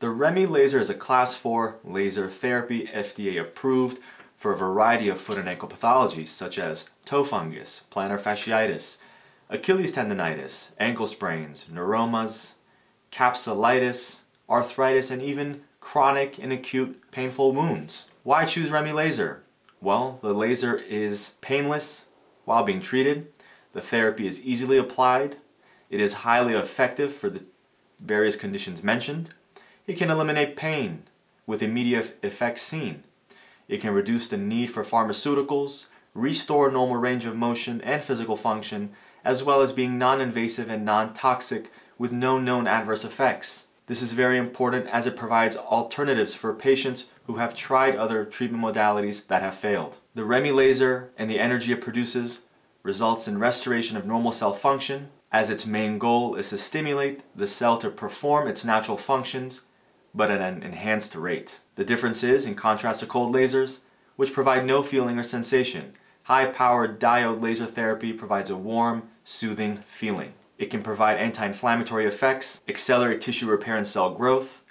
The REMI laser is a class 4 laser therapy FDA approved for a variety of foot and ankle pathologies such as toe fungus, plantar fasciitis, Achilles tendonitis, ankle sprains, neuromas, capsulitis, arthritis, and even chronic and acute painful wounds. Why choose REMI laser? Well, the laser is painless while being treated. The therapy is easily applied. It is highly effective for the various conditions mentioned. It can eliminate pain with immediate effects seen. It can reduce the need for pharmaceuticals, restore normal range of motion and physical function, as well as being non-invasive and non-toxic with no known adverse effects. This is very important as it provides alternatives for patients who have tried other treatment modalities that have failed. The REMI laser and the energy it produces results in restoration of normal cell function as its main goal is to stimulate the cell to perform its natural functions but at an enhanced rate. The difference is, in contrast to cold lasers, which provide no feeling or sensation, high-powered diode laser therapy provides a warm, soothing feeling. It can provide anti-inflammatory effects, accelerate tissue repair and cell growth,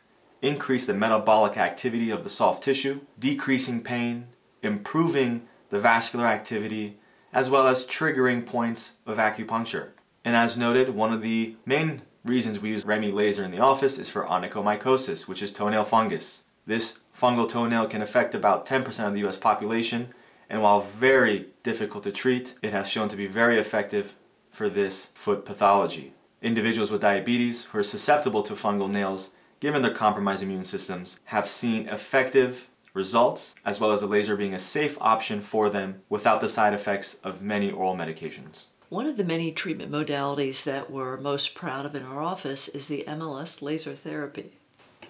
increase the metabolic activity of the soft tissue, decreasing pain, improving the vascular activity, as well as triggering points of acupuncture. And as noted, one of the main reasons we use REMI laser in the office is for onychomycosis, which is toenail fungus. This fungal toenail can affect about 10% of the US population, and while very difficult to treat, it has shown to be very effective for this foot pathology. Individuals with diabetes who are susceptible to fungal nails, given their compromised immune systems, have seen effective results, as well as the laser being a safe option for them without the side effects of many oral medications. One of the many treatment modalities that we're most proud of in our office is the MLS laser therapy.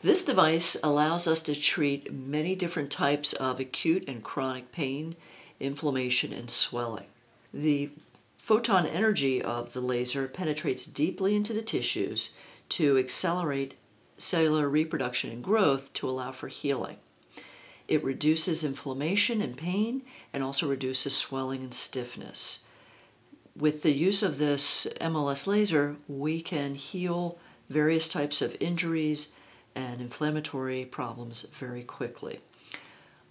This device allows us to treat many different types of acute and chronic pain, inflammation, and swelling. The Photon energy of the laser penetrates deeply into the tissues to accelerate cellular reproduction and growth to allow for healing. It reduces inflammation and pain and also reduces swelling and stiffness. With the use of this MLS laser, we can heal various types of injuries and inflammatory problems very quickly.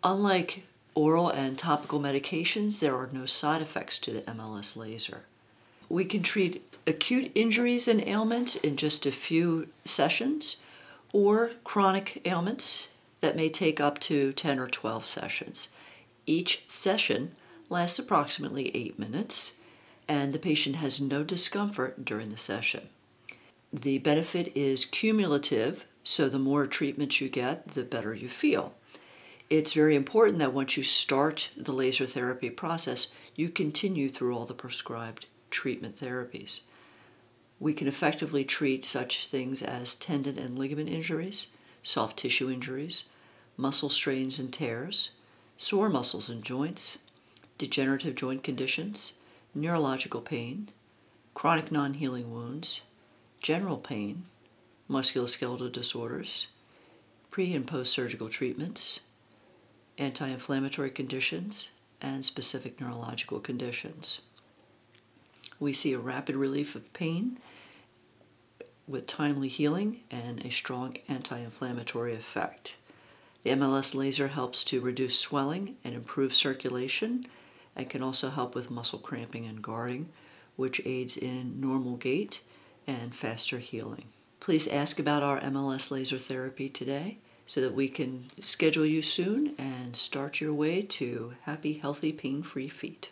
Unlike oral and topical medications, there are no side effects to the MLS laser. We can treat acute injuries and ailments in just a few sessions or chronic ailments that may take up to 10 or 12 sessions. Each session lasts approximately 8 minutes and the patient has no discomfort during the session. The benefit is cumulative, so the more treatments you get, the better you feel it's very important that once you start the laser therapy process, you continue through all the prescribed treatment therapies. We can effectively treat such things as tendon and ligament injuries, soft tissue injuries, muscle strains and tears, sore muscles and joints, degenerative joint conditions, neurological pain, chronic non healing wounds, general pain, musculoskeletal disorders, pre and post surgical treatments anti inflammatory conditions, and specific neurological conditions. We see a rapid relief of pain with timely healing and a strong anti inflammatory effect. The MLS laser helps to reduce swelling and improve circulation and can also help with muscle cramping and guarding, which aids in normal gait and faster healing. Please ask about our MLS laser therapy today so that we can schedule you soon and start your way to happy, healthy, pain free feet.